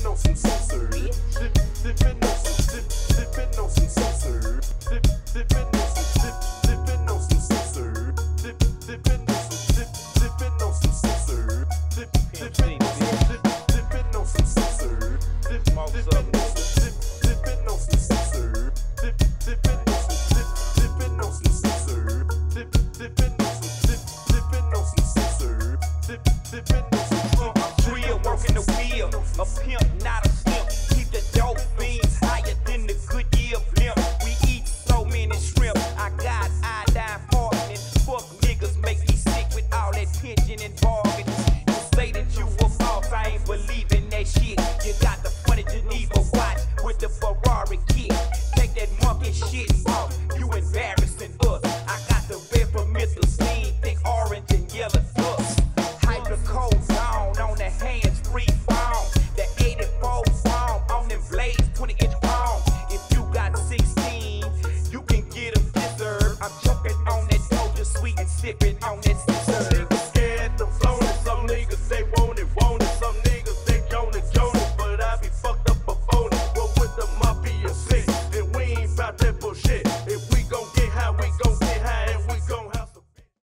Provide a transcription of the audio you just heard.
sipping on some sizzurp. Sip, sipping on some, sip, sipping on some sizzurp. Sip, sipping on some, sip, sipping on some sizzurp. Sip, sipping on some, sip, sipping on some sizzurp. Sip, sipping on some, sip, sipping on some sizzurp. Sip, sipping on some, sip, sipping on some sizzurp. Sip, sipping on some, sip, sipping on some sizzurp. Sip, sipping on some, sip, sipping on some sizzurp. Sip, a pimp, not a simp. Keep the dope beans higher than the good year of limp. We eat so many shrimp. I got iodine poisoning. Fuck niggas make me sick with all that pinching and bargaining. You say that you were false, I ain't believing that shit. You got the funny Geneva watch with the Ferrari kick. Take that monkey shit off, you embarrassed. sipping on this